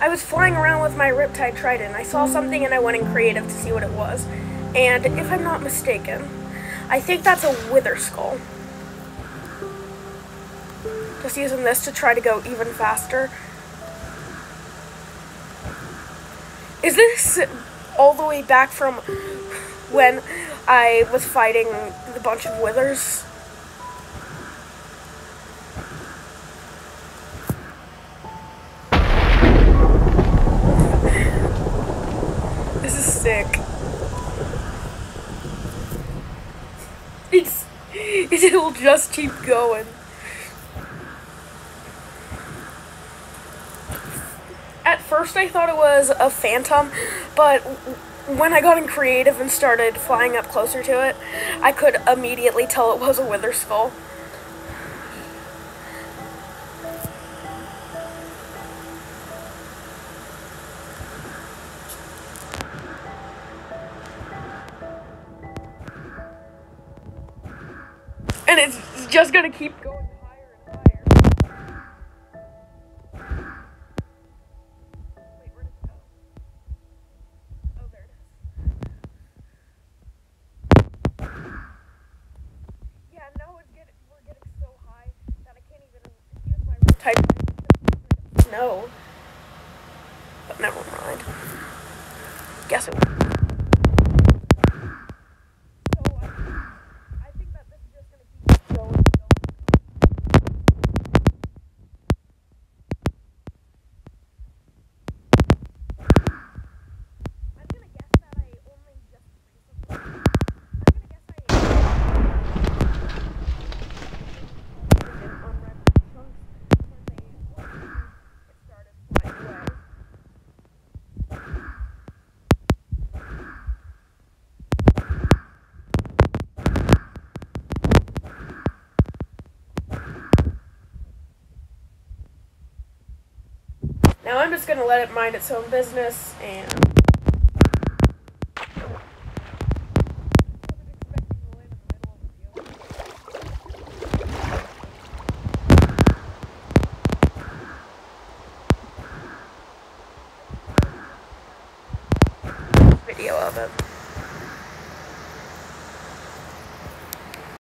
I was flying around with my Riptide Trident. I saw something and I went in creative to see what it was. And if I'm not mistaken, I think that's a Wither Skull. Just using this to try to go even faster. Is this all the way back from when I was fighting the bunch of withers? this is sick. It's, it'll just keep going. At first I thought it was a phantom, but when I got in creative and started flying up closer to it, I could immediately tell it was a wither skull. I can't even use my type No. But never mind. Guess it. So I, I think that this is just gonna keep going. and going. I'm gonna guess that I only just recently. I'm gonna guess I. did unwrap the chunks when they it started flying away. Now I'm just gonna let it mind its own business and. Video of it.